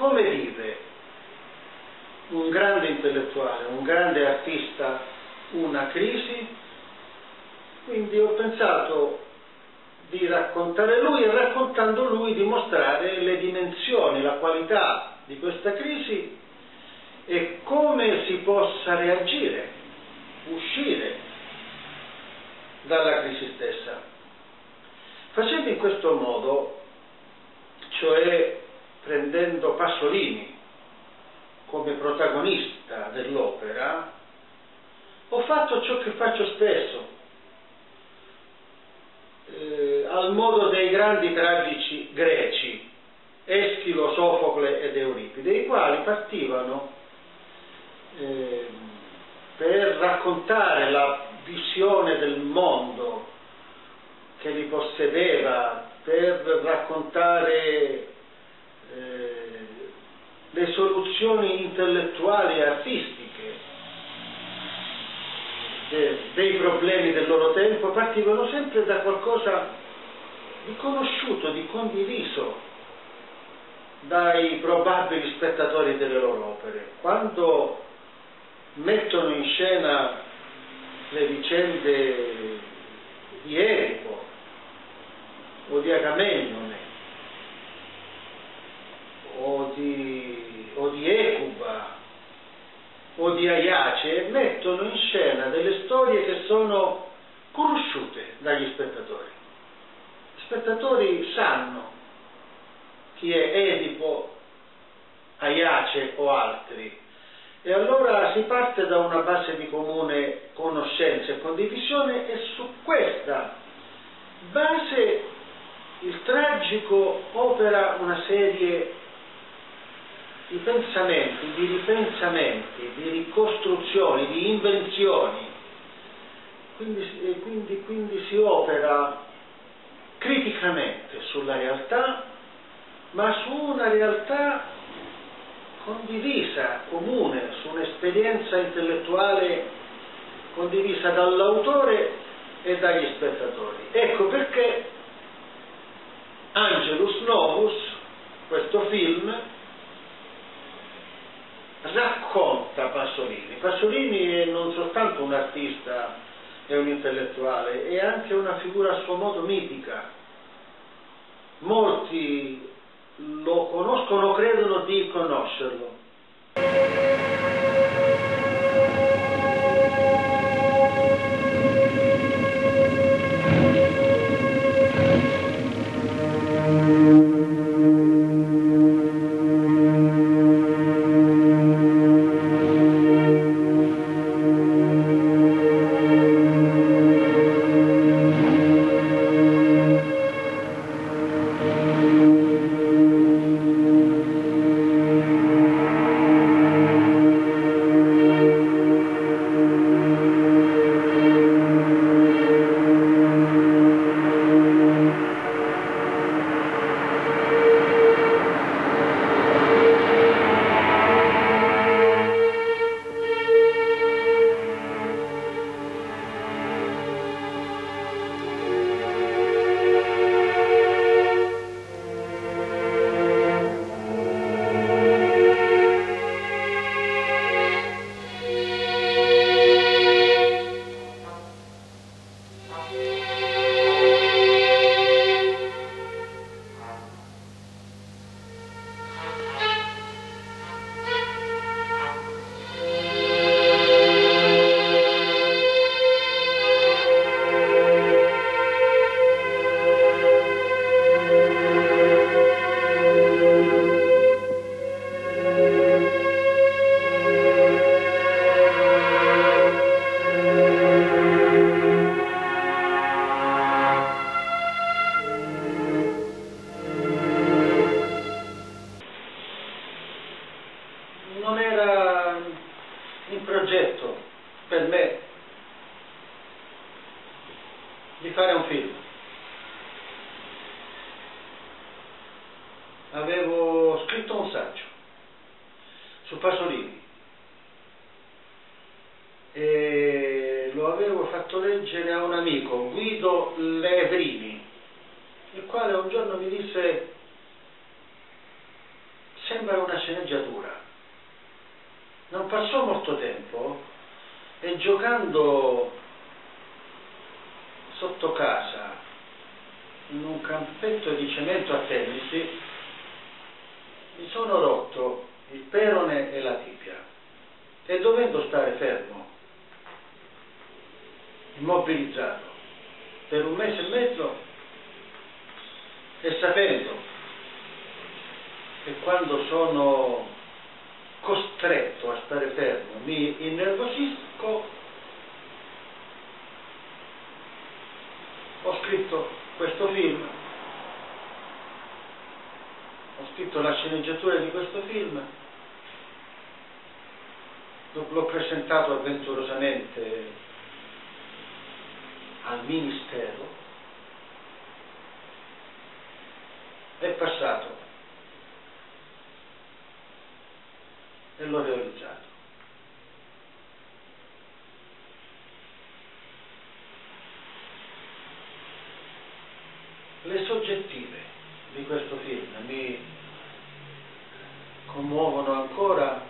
come vive un grande intellettuale, un grande artista una crisi? Quindi ho pensato di raccontare lui e raccontando lui dimostrare le dimensioni, la qualità di questa crisi e come si possa reagire, uscire dalla crisi stessa. Facendo in questo modo, cioè prendendo Pasolini come protagonista dell'opera, ho fatto ciò che faccio spesso, eh, al modo dei grandi tragici greci, Eschilo, Sofocle ed Euripide, i quali partivano eh, per raccontare la visione del mondo che li possedeva, per raccontare eh, le soluzioni intellettuali e artistiche de, dei problemi del loro tempo, partivano sempre da qualcosa di conosciuto, di condiviso dai probabili spettatori delle loro opere. Quando mettono in scena le vicende di Erico o di Agamennone o di, o di Ecuba o di Aiace mettono in scena delle storie che sono conosciute dagli spettatori. Gli spettatori sanno chi è Edipo, Aiace o altri. E allora si parte da una base di comune conoscenza e condivisione e su questa base il tragico opera una serie di pensamenti, di ripensamenti, di ricostruzioni, di invenzioni. Quindi, quindi, quindi si opera criticamente sulla realtà, ma su una realtà condivisa, comune, su un'esperienza intellettuale condivisa dall'autore e dagli spettatori. Ecco perché Angelus Novus, questo film, racconta Pasolini. Pasolini è non soltanto un artista e un intellettuale, è anche una figura a suo modo mitica. Molti lo conoscono, credono di conoscerlo. Sono rotto il perone e la tibia e dovendo stare fermo, immobilizzato per un mese e mezzo e sapendo che quando sono costretto a stare fermo mi innervosisco, ho scritto questo film, ho scritto la sceneggiatura di questo film, l'ho presentato avventurosamente al Ministero, è passato e l'ho realizzato. Le soggettive di questo film mi commuovono ancora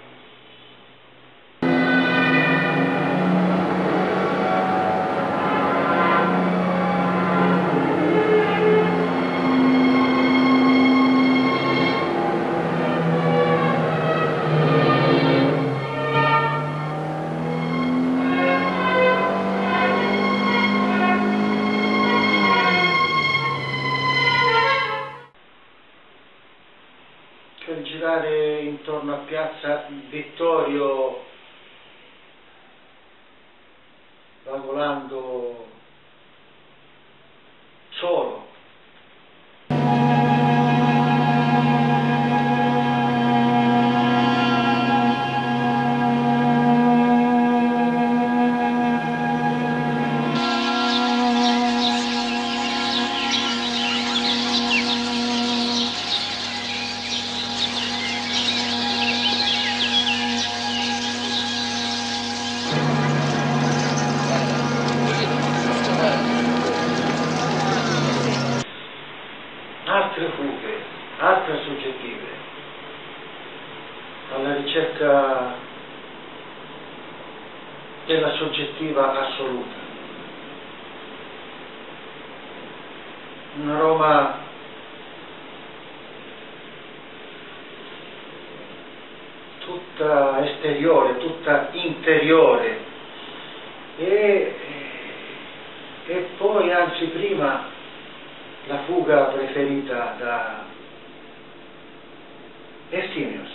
solo assoluta. Una Roma tutta esteriore, tutta interiore e, e poi anzi prima la fuga preferita da Estimius,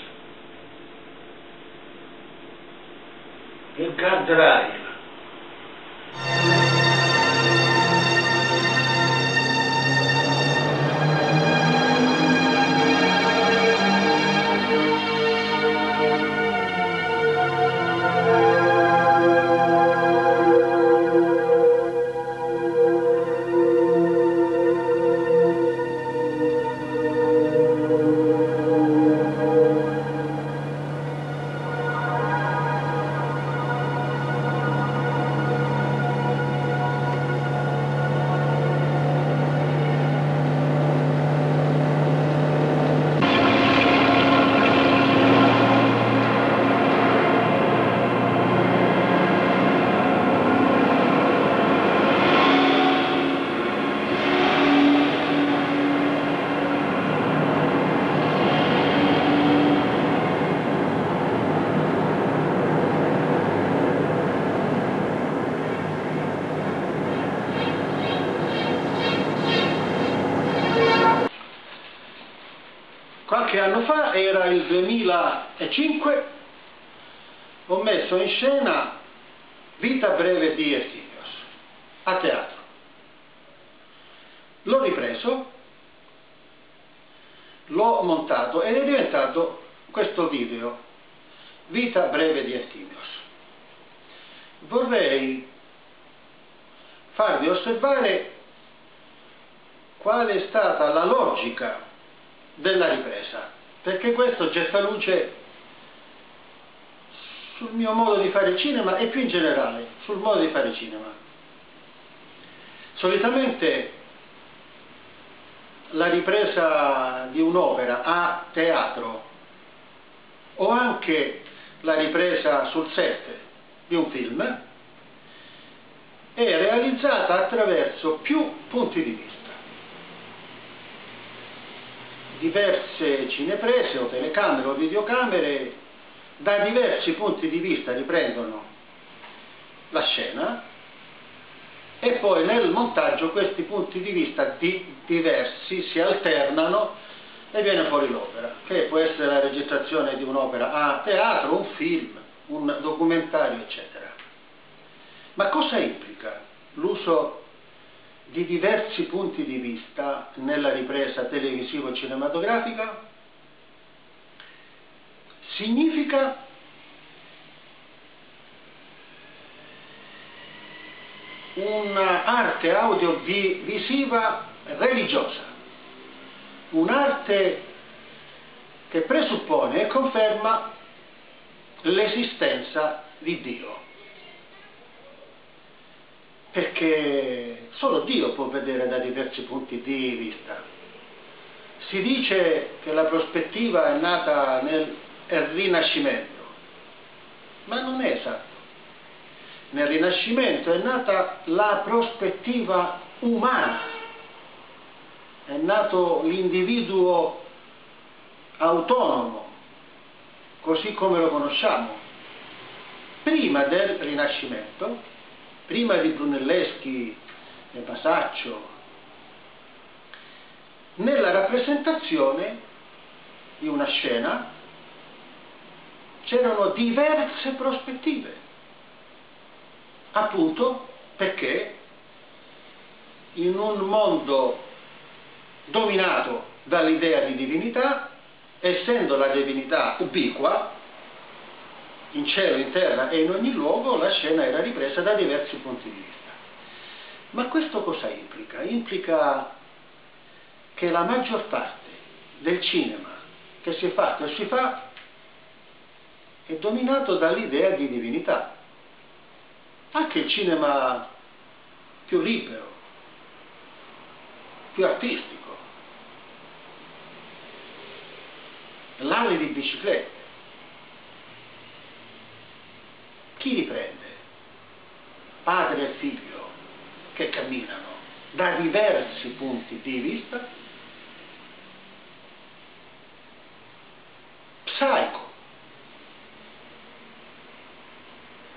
il guardrail. Qualche anno fa, era il 2005, ho messo in scena Vita breve di Estimios, a teatro. L'ho ripreso, l'ho montato ed è diventato questo video, Vita breve di Estimios. Vorrei farvi osservare qual è stata la logica della ripresa, perché questo getta luce sul mio modo di fare cinema e più in generale sul modo di fare cinema. Solitamente la ripresa di un'opera a teatro o anche la ripresa sul set di un film è realizzata attraverso più punti di vista. Diverse cineprese o telecamere o videocamere da diversi punti di vista riprendono la scena e poi nel montaggio questi punti di vista di diversi si alternano e viene fuori l'opera, che può essere la registrazione di un'opera a teatro, un film, un documentario, eccetera. Ma cosa implica l'uso di diversi punti di vista nella ripresa televisivo-cinematografica? Significa un'arte audiovisiva religiosa un'arte che presuppone e conferma l'esistenza di Dio. Perché solo Dio può vedere da diversi punti di vista. Si dice che la prospettiva è nata nel Rinascimento, ma non è esatto. Nel Rinascimento è nata la prospettiva umana è nato l'individuo autonomo, così come lo conosciamo. Prima del Rinascimento, prima di Brunelleschi e Masaccio, nella rappresentazione di una scena c'erano diverse prospettive, appunto perché in un mondo dominato dall'idea di divinità, essendo la divinità ubiqua, in cielo, in terra e in ogni luogo, la scena era ripresa da diversi punti di vista. Ma questo cosa implica? Implica che la maggior parte del cinema che si è fatto e si fa è dominato dall'idea di divinità. Anche il cinema più libero, più artistico l'ali di biciclette. Chi li prende? Padre e figlio che camminano da diversi punti di vista. Psycho.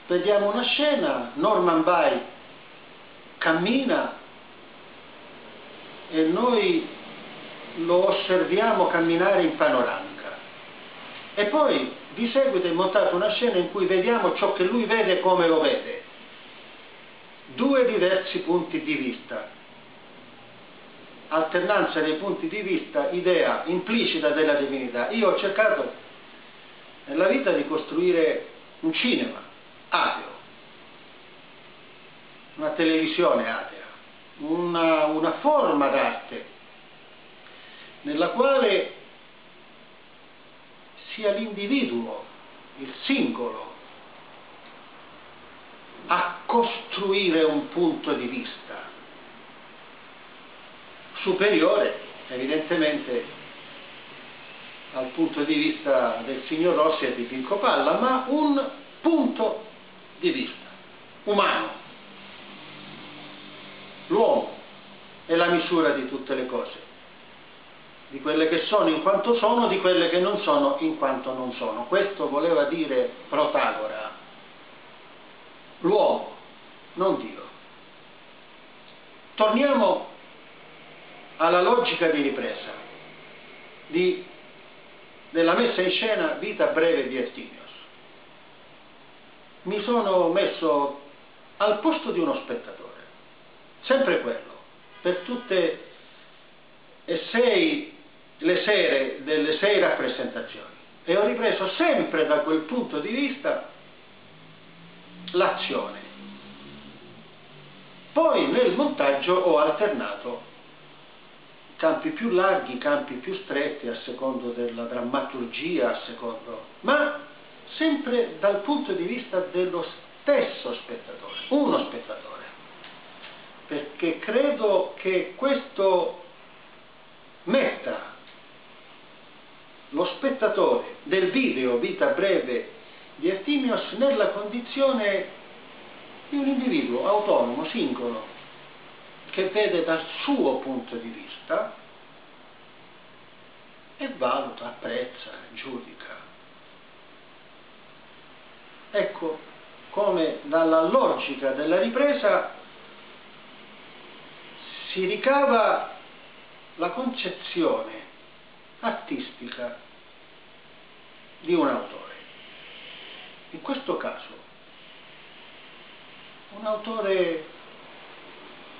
Vediamo una scena, Norman Bay cammina e noi lo osserviamo camminare in panorama. E poi di seguito è montata una scena in cui vediamo ciò che lui vede come lo vede. Due diversi punti di vista. Alternanza dei punti di vista, idea implicita della divinità. Io ho cercato nella vita di costruire un cinema ateo, una televisione atea, una, una forma d'arte nella quale sia l'individuo, il singolo, a costruire un punto di vista superiore, evidentemente, al punto di vista del signor Rossi e di Pinco Palla, ma un punto di vista umano. L'uomo è la misura di tutte le cose di quelle che sono in quanto sono, di quelle che non sono in quanto non sono. Questo voleva dire Protagora, l'uomo, non Dio. Torniamo alla logica di ripresa, di, della messa in scena vita breve di Estinios. Mi sono messo al posto di uno spettatore, sempre quello, per tutte e sei le sere delle sei rappresentazioni e ho ripreso sempre da quel punto di vista l'azione. Poi nel montaggio ho alternato campi più larghi, campi più stretti a secondo della drammaturgia, a secondo, ma sempre dal punto di vista dello stesso spettatore, uno spettatore. Perché credo che questo metta lo spettatore del video Vita breve di Eftimios nella condizione di un individuo autonomo, singolo, che vede dal suo punto di vista e valuta, apprezza, giudica. Ecco come dalla logica della ripresa si ricava la concezione artistica di un autore. In questo caso, un autore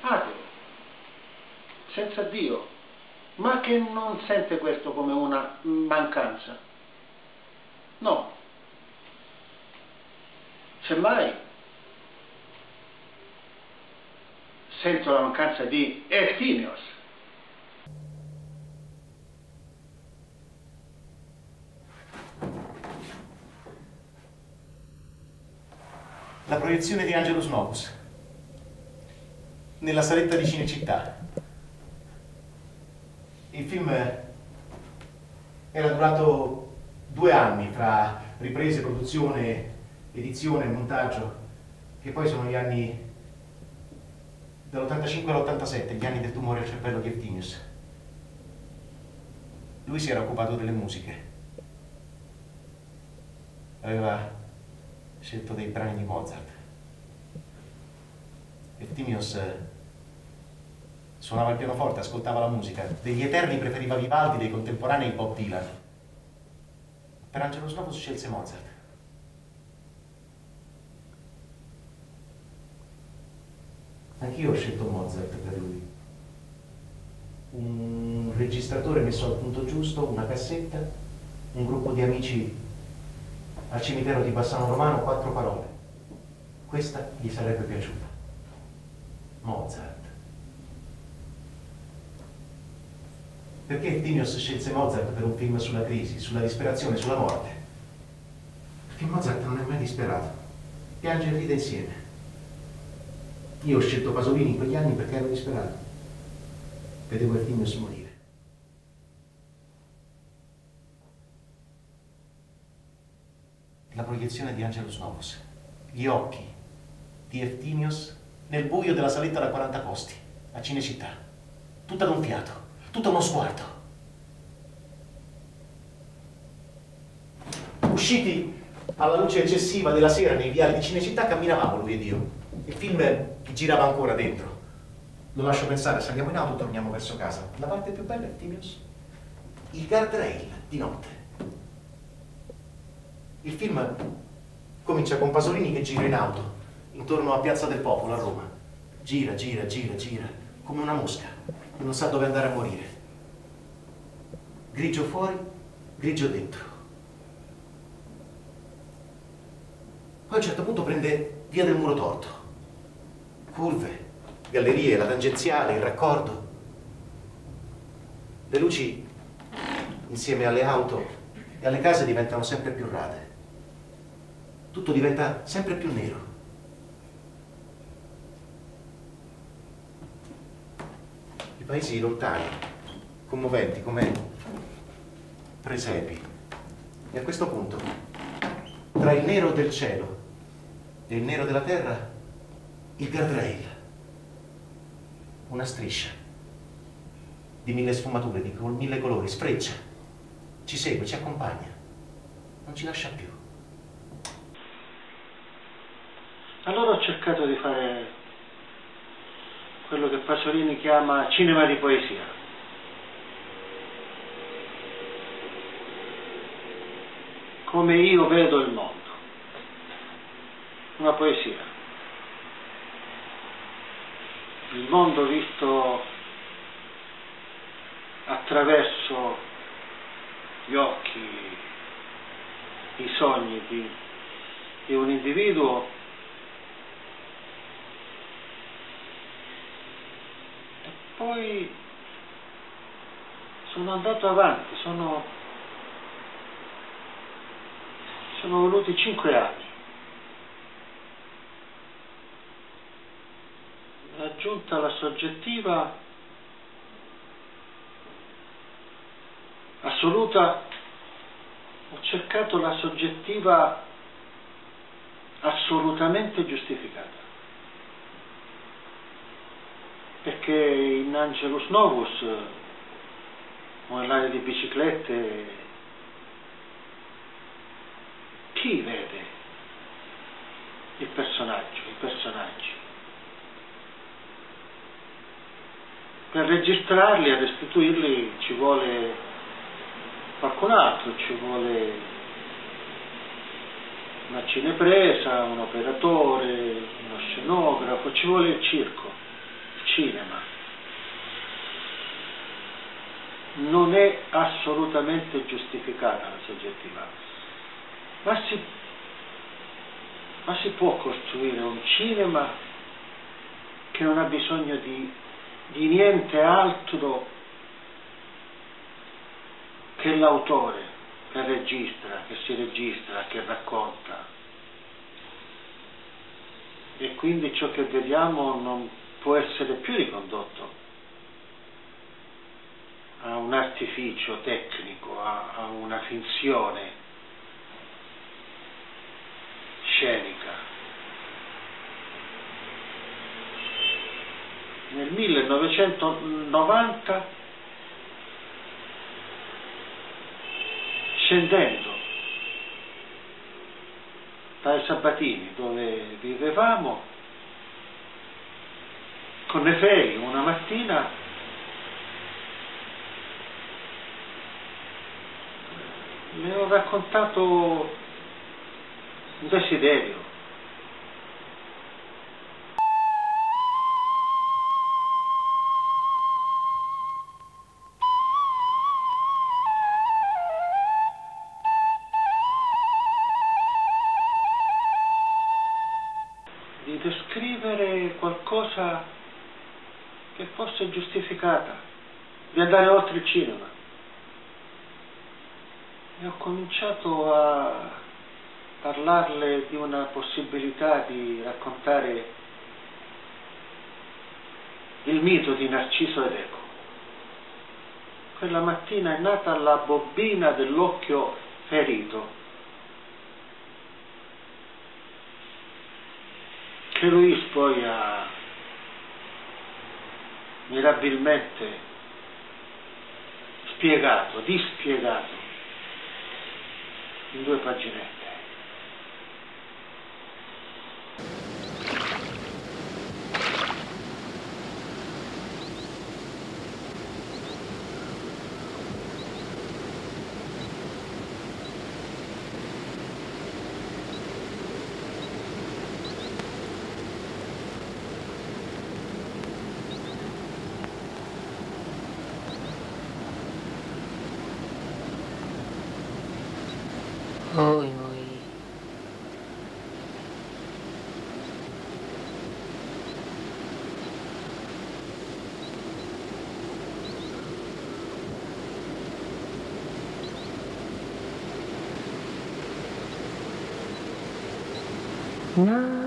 ateo, senza Dio, ma che non sente questo come una mancanza. No. Semmai sento la mancanza di Eftimios. La proiezione di Angelus Novus nella saletta di Cinecittà. Il film era durato due anni tra riprese, produzione, edizione montaggio, che poi sono gli anni dall'85 all'87, gli anni del tumore al cervello di Eftimius. Lui si era occupato delle musiche. Aveva scelto dei brani di Mozart. Eftimios suonava il pianoforte, ascoltava la musica. Degli eterni preferiva Vivaldi, dei contemporanei Bob Dylan. Per Angelo Novus scelse Mozart. Anch'io ho scelto Mozart per lui. Un registratore messo al punto giusto, una cassetta, un gruppo di amici al cimitero di Bassano Romano, quattro parole. Questa gli sarebbe piaciuta. Mozart. Perché Timios scelse Mozart per un film sulla crisi, sulla disperazione, sulla morte? Perché Mozart non è mai disperato. Piange e ride insieme. Io ho scelto Pasolini in quegli anni perché ero disperato. Vedevo Eftimios morire. La proiezione di Angelus Novus. Gli occhi di Eftimios nel buio della saletta da 40 posti, a Cinecittà. Tutto ad un fiato, tutto uno sguardo. Usciti alla luce eccessiva della sera nei viali di Cinecittà camminavamo lui ed io. Il film girava ancora dentro. Lo lascio pensare, saliamo in auto e torniamo verso casa. La parte più bella è Timios. Il guardrail di notte. Il film comincia con Pasolini che gira in auto intorno a Piazza del Popolo a Roma. Gira, gira, gira, gira, come una mosca che non sa dove andare a morire. Grigio fuori, grigio dentro. Poi a un certo punto prende via del muro torto. Curve, gallerie, la tangenziale, il raccordo. Le luci, insieme alle auto e alle case, diventano sempre più rade. Tutto diventa sempre più nero. I paesi lontani, commoventi come presepi. E a questo punto, tra il nero del cielo e il nero della terra, il guardrail. Una striscia di mille sfumature, di mille colori, sfreccia, ci segue, ci accompagna, non ci lascia più. Allora ho cercato di fare quello che Pasolini chiama cinema di poesia. Come io vedo il mondo. Una poesia. Il mondo visto attraverso gli occhi, i sogni di, di un individuo poi sono andato avanti, sono, sono voluti cinque anni. Raggiunta la soggettiva assoluta ho cercato la soggettiva assolutamente giustificata. Perché in Angelus Novus o nell'area di biciclette chi vede il personaggio, i personaggi? Per registrarli e restituirli ci vuole qualcun altro, ci vuole una cinepresa, un operatore, uno scenografo, ci vuole il circo, cinema. Non è assolutamente giustificata la soggettività, ma si, ma si può costruire un cinema che non ha bisogno di, di niente altro che l'autore che registra, che si registra, che racconta. E quindi ciò che vediamo non può essere più ricondotto a un artificio tecnico, a, a una finzione scenica. Nel 1990 scendendo dai Sabatini dove vivevamo con Neferi una mattina le ho raccontato un desiderio oltre il cinema. E ho cominciato a parlarle di una possibilità di raccontare il mito di Narciso ed Eco. Quella mattina è nata la bobbina dell'occhio ferito che Luis poi ha mirabilmente spiegato, dispiegato in due paginette. No.